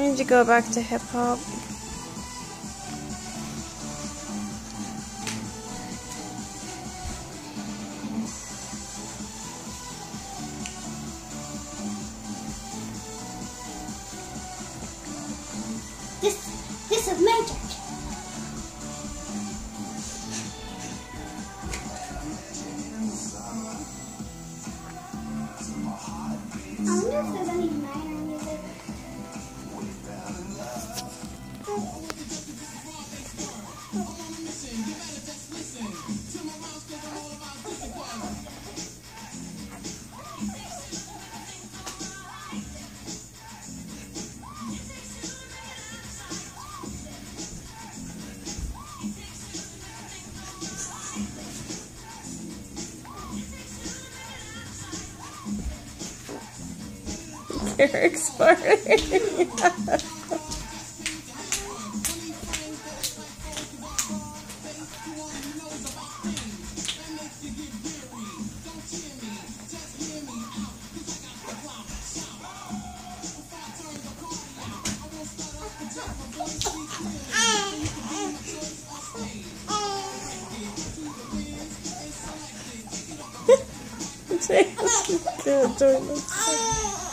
I need to go back to hip hop. This this is magic. I wonder if there's any minor Eric's. James, good, doing this.